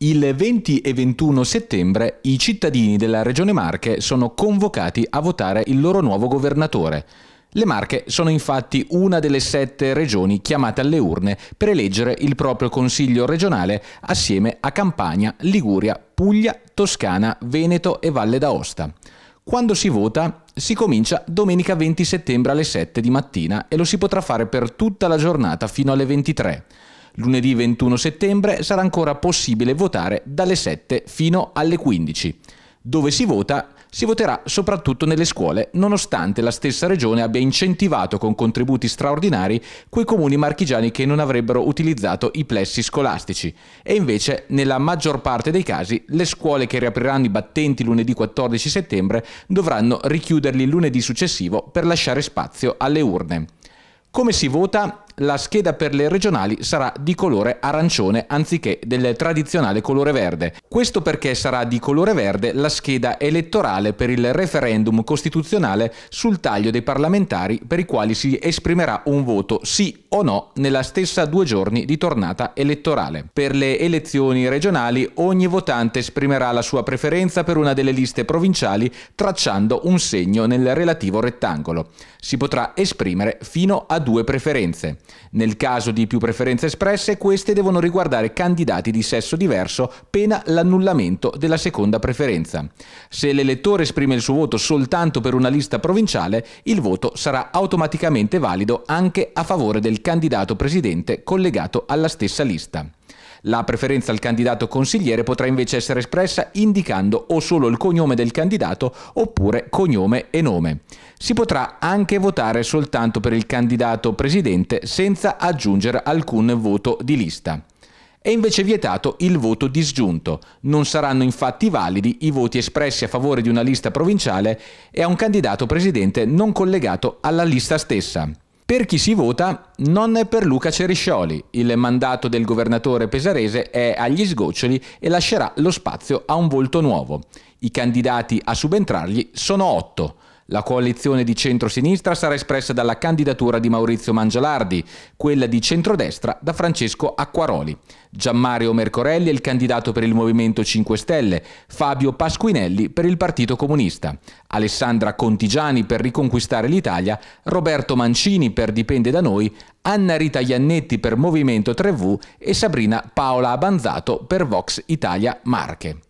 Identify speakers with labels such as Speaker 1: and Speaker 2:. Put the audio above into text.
Speaker 1: Il 20 e 21 settembre i cittadini della Regione Marche sono convocati a votare il loro nuovo governatore. Le Marche sono infatti una delle sette regioni chiamate alle urne per eleggere il proprio consiglio regionale assieme a Campania, Liguria, Puglia, Toscana, Veneto e Valle d'Aosta. Quando si vota? Si comincia domenica 20 settembre alle 7 di mattina e lo si potrà fare per tutta la giornata fino alle 23. Lunedì 21 settembre sarà ancora possibile votare dalle 7 fino alle 15. Dove si vota? Si voterà soprattutto nelle scuole, nonostante la stessa regione abbia incentivato con contributi straordinari quei comuni marchigiani che non avrebbero utilizzato i plessi scolastici. E invece, nella maggior parte dei casi, le scuole che riapriranno i battenti lunedì 14 settembre dovranno richiuderli lunedì successivo per lasciare spazio alle urne. Come si vota? La scheda per le regionali sarà di colore arancione anziché del tradizionale colore verde. Questo perché sarà di colore verde la scheda elettorale per il referendum costituzionale sul taglio dei parlamentari per i quali si esprimerà un voto sì o no nella stessa due giorni di tornata elettorale. Per le elezioni regionali ogni votante esprimerà la sua preferenza per una delle liste provinciali tracciando un segno nel relativo rettangolo. Si potrà esprimere fino a due preferenze. Nel caso di più preferenze espresse, queste devono riguardare candidati di sesso diverso, pena l'annullamento della seconda preferenza. Se l'elettore esprime il suo voto soltanto per una lista provinciale, il voto sarà automaticamente valido anche a favore del candidato presidente collegato alla stessa lista. La preferenza al candidato consigliere potrà invece essere espressa indicando o solo il cognome del candidato oppure cognome e nome. Si potrà anche votare soltanto per il candidato presidente senza aggiungere alcun voto di lista. È invece vietato il voto disgiunto. Non saranno infatti validi i voti espressi a favore di una lista provinciale e a un candidato presidente non collegato alla lista stessa. Per chi si vota non è per Luca Ceriscioli. Il mandato del governatore pesarese è agli sgoccioli e lascerà lo spazio a un volto nuovo. I candidati a subentrargli sono otto. La coalizione di centro-sinistra sarà espressa dalla candidatura di Maurizio Mangialardi, quella di centrodestra da Francesco Acquaroli. Gianmario Mercorelli è il candidato per il Movimento 5 Stelle, Fabio Pasquinelli per il Partito Comunista, Alessandra Contigiani per Riconquistare l'Italia, Roberto Mancini per Dipende da noi, Anna Rita Iannetti per Movimento 3V e Sabrina Paola Abanzato per Vox Italia Marche.